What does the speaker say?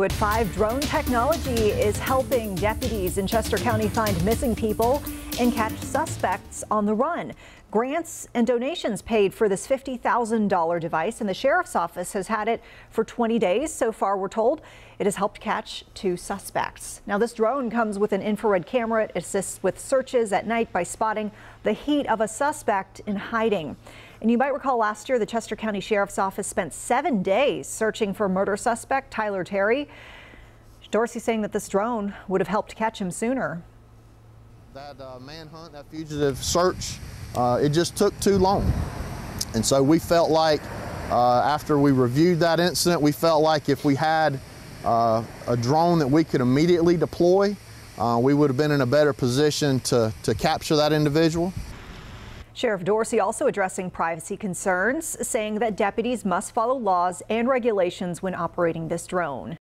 At 5, drone technology is helping deputies in Chester County find missing people and catch suspects on the run. Grants and donations paid for this $50,000 device, and the sheriff's office has had it for 20 days. So far, we're told it has helped catch two suspects. Now, this drone comes with an infrared camera. It assists with searches at night by spotting the heat of a suspect in hiding. And you might recall last year, the Chester County Sheriff's Office spent seven days searching for murder suspect Tyler Terry. Dorsey saying that this drone would have helped catch him sooner. That uh, manhunt, that fugitive search, uh, it just took too long. And so we felt like uh, after we reviewed that incident, we felt like if we had uh, a drone that we could immediately deploy, uh, we would have been in a better position to, to capture that individual. Sheriff Dorsey also addressing privacy concerns, saying that deputies must follow laws and regulations when operating this drone.